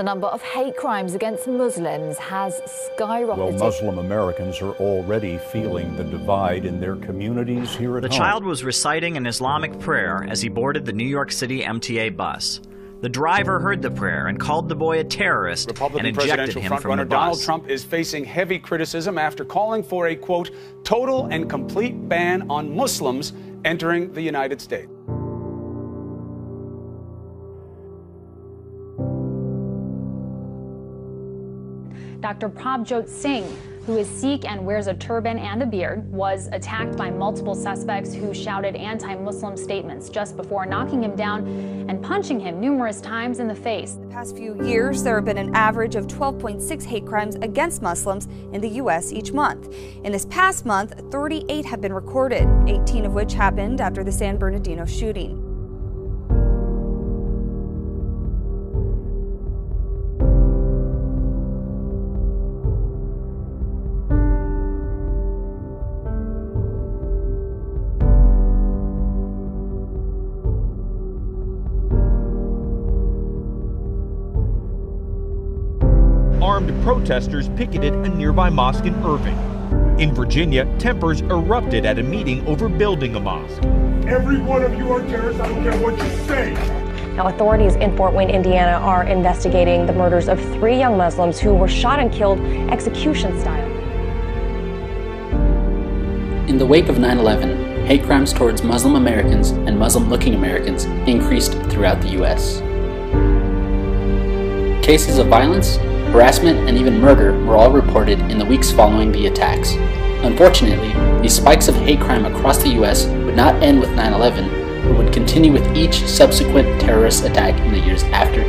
The number of hate crimes against Muslims has skyrocketed. Well, Muslim Americans are already feeling the divide in their communities here at the home. child was reciting an Islamic prayer as he boarded the New York City MTA bus. The driver heard the prayer and called the boy a terrorist Republican and ejected presidential him from the frontrunner bus. Donald Trump is facing heavy criticism after calling for a quote total and complete ban on Muslims entering the United States. Dr. Prabhjot Singh, who is Sikh and wears a turban and a beard, was attacked by multiple suspects who shouted anti Muslim statements just before knocking him down and punching him numerous times in the face. The past few years, there have been an average of 12.6 hate crimes against Muslims in the U.S. each month. In this past month, 38 have been recorded, 18 of which happened after the San Bernardino shooting. Armed protesters picketed a nearby mosque in Irving. In Virginia, tempers erupted at a meeting over building a mosque. Every one of you are terrorists. I don't care what you say. Now, authorities in Fort Wayne, Indiana are investigating the murders of three young Muslims who were shot and killed execution style. In the wake of 9 11, hate crimes towards Muslim Americans and Muslim looking Americans increased throughout the U.S. Cases of violence, harassment, and even murder were all reported in the weeks following the attacks. Unfortunately, these spikes of hate crime across the U.S. would not end with 9 11, but would continue with each subsequent terrorist attack in the years after